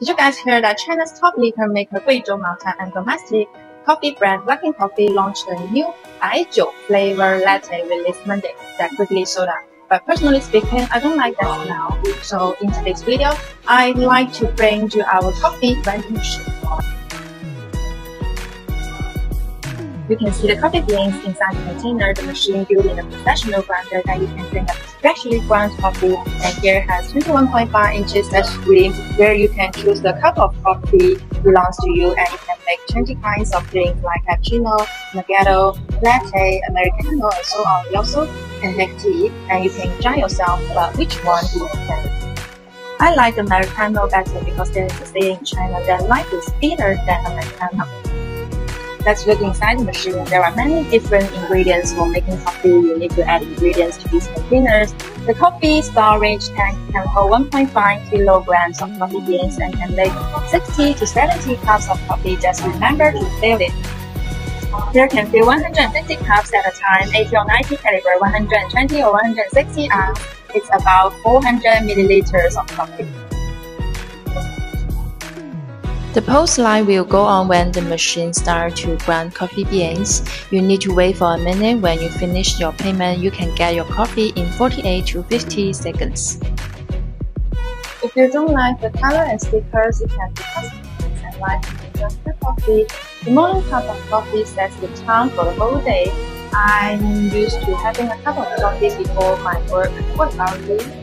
Did you guys hear that China's top liquor maker Guizhou Moutai and domestic coffee brand Luckin Coffee launched a new Baijiu flavor latte release Monday that quickly sold out? But personally speaking, I don't like that smell. So in today's video, I'd like to bring you our coffee vending You can see the coffee beans inside the container, the machine built in a professional grinder that you can drink a freshly ground coffee. And here has 21.5 inches touch screen where you can choose the cup of coffee belongs to you and you can make 20 kinds of drinks like cappuccino, macchiato, latte, americano, and so on. You also can make tea and you can enjoy yourself about which one you prefer? I like Americano better because there is a saying in China that life is sweeter than Americano. Let's look inside the machine. There are many different ingredients for making coffee. You need to add ingredients to these containers. The coffee storage tank can hold 1.5 kilograms of coffee beans and can make 60 to 70 cups of coffee. Just remember to fill it. There can fill 150 cups at a time, 80 or 90 caliber, 120 or 160 ounce. It's about 400 milliliters of coffee. The post line will go on when the machine starts to grind coffee beans. You need to wait for a minute. When you finish your payment, you can get your coffee in 48 to 50 seconds. If you don't like the color and stickers, you can be customized and like just the coffee. The morning cup of coffee sets the tone for the whole day. I'm used to having a cup of coffee before my work. What about you?